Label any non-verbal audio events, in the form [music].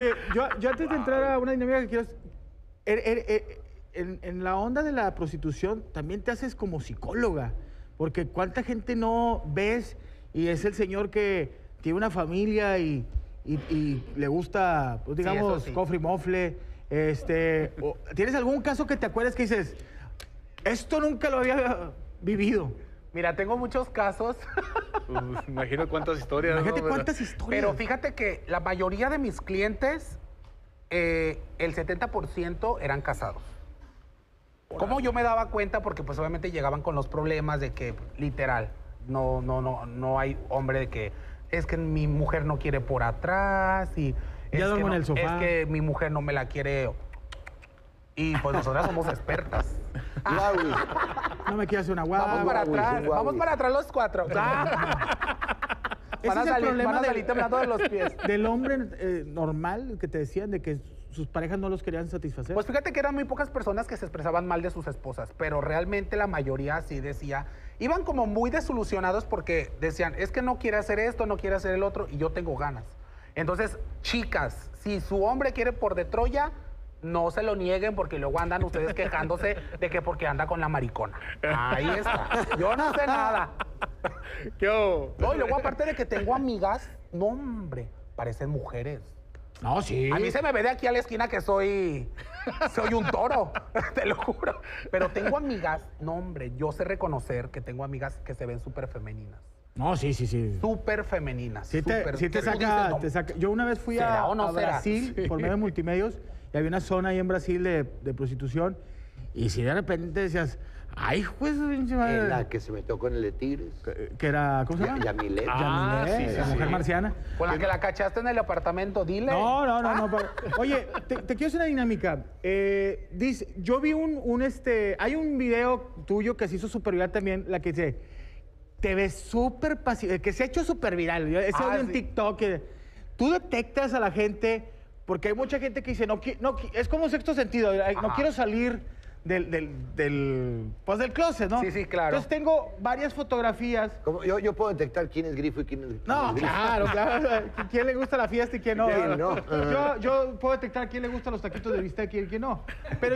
Eh, yo, yo antes de entrar a una dinámica que quiero... er- er- er- en, en la onda de la prostitución también te haces como psicóloga, porque cuánta gente no ves y es el señor que tiene una familia y, y- y le gusta, pues, digamos, sí. cofre y mofle. Este, o- ¿Tienes algún caso que te acuerdes que dices, esto nunca lo había vivido? Mira, tengo muchos casos, [laughs] Uf, imagino cuántas historias. Imagínate ¿no? cuántas historias. pero fíjate que la mayoría de mis clientes, eh, el 70% eran casados. ¿Cómo yo me daba cuenta? Porque pues obviamente llegaban con los problemas de que, literal, no, no, no, no hay hombre de que es que mi mujer no quiere por atrás y es, Ya duermo que en no- el sofá. es que mi mujer no me la quiere. Y pues nosotras somos expertas. No me quiero hacer una guagua. Vamos para atrás, vamos para atrás los cuatro. Ese Van a el salir, problema van a del- salir temblando de los pies. Del hombre eh, normal que te decían de que sus parejas no los querían satisfacer. Pues fíjate que eran muy pocas personas que se expresaban mal de sus esposas, pero realmente la mayoría sí decía, iban como muy desilusionados porque decían, es que no quiere hacer esto, no quiere hacer el otro y yo tengo ganas. Entonces, chicas, si su hombre quiere por de Troya, no se lo nieguen porque luego andan ustedes quejándose de que porque anda con la maricona. Ahí está. Yo no sé nada. ¿Qué hubo? No, y luego aparte de que tengo amigas, no hombre, parecen mujeres. no, sí. A mí se me ve de aquí a la esquina que soy, soy un toro, [laughs] te lo juro. Pero tengo amigas, no hombre, yo sé reconocer que tengo amigas que se ven súper femeninas. No, sí, sí, sí. Súper femeninas. Sí te, sí te saca, dices, no, te saca- Yo una vez fui ¿será a, o no a será? Brasil por medio de multimedios y había una zona ahí en Brasil de, de prostitución y si de repente decías, ay, pues, madre", En la que se metió con el de Tigres. que, que era, ¿cómo se llama? Ya- Yamilet. Ah, Yamilet, sí, sí, la mujer sí. marciana. Con la que la cachaste en el apartamento, dile. No, no, no, no. pero- Oye, te, te quiero hacer una dinámica. Eh, dice, yo vi un, un, este, hay un video tuyo que se hizo súper viral también, la que dice, te ves súper pasivo, que se ha hecho súper viral. Ese Ah, audio en. TikTok. que tú detectas a la gente, porque hay mucha gente que dice, no, no es como un sexto sentido, ay, no Ajá. quiero salir del, del, del, pues del closet, ¿no? Sí, sí, claro. Entonces tengo varias fotografías. ¿Cómo? Yo, yo puedo detectar quién es grifo y quién es, quién No, es grifo. claro, [laughs] claro. ¿Quién le gusta la fiesta y quién no? ¿Quién no? Yo, yo puedo detectar quién le gustan los taquitos de bistec y quién no. Pero yo